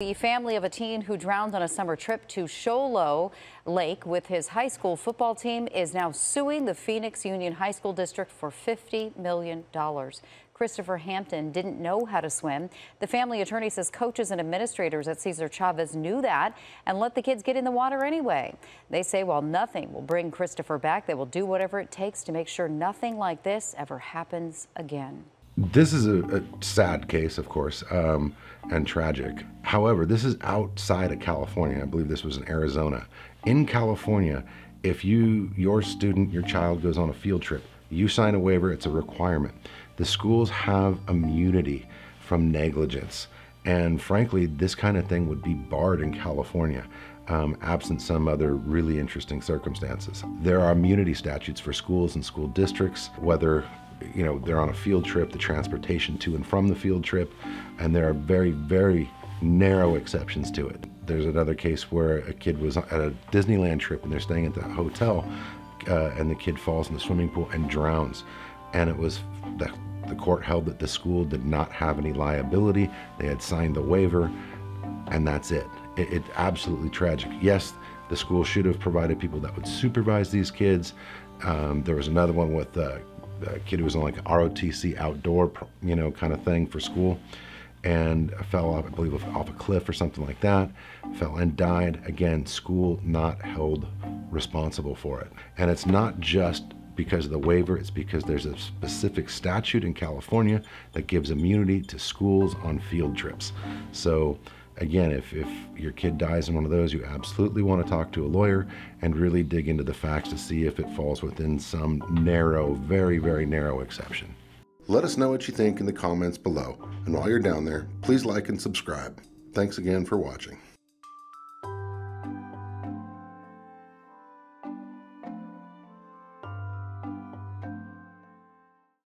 The family of a teen who drowned on a summer trip to Show Low Lake with his high school football team is now suing the Phoenix Union High School District for $50 million. Christopher Hampton didn't know how to swim. The family attorney says coaches and administrators at Cesar Chavez knew that and let the kids get in the water anyway. They say while nothing will bring Christopher back, they will do whatever it takes to make sure nothing like this ever happens again. This is a, a sad case, of course, um, and tragic. However, this is outside of California. I believe this was in Arizona. In California, if you, your student, your child goes on a field trip, you sign a waiver, it's a requirement. The schools have immunity from negligence. And frankly, this kind of thing would be barred in California, um, absent some other really interesting circumstances. There are immunity statutes for schools and school districts, whether you know, they're on a field trip, the transportation to and from the field trip, and there are very, very narrow exceptions to it. There's another case where a kid was at a Disneyland trip and they're staying at the hotel, uh, and the kid falls in the swimming pool and drowns. And it was the, the court held that the school did not have any liability. They had signed the waiver, and that's it. It, it absolutely tragic. Yes, the school should have provided people that would supervise these kids. Um, there was another one with uh, a kid who was on like ROTC outdoor, you know, kind of thing for school and fell off, I believe, off a cliff or something like that, fell and died. Again, school not held responsible for it. And it's not just because of the waiver, it's because there's a specific statute in California that gives immunity to schools on field trips. So again, if, if your kid dies in one of those, you absolutely want to talk to a lawyer and really dig into the facts to see if it falls within some narrow, very, very narrow exception. Let us know what you think in the comments below. And while you're down there, please like and subscribe. Thanks again for watching.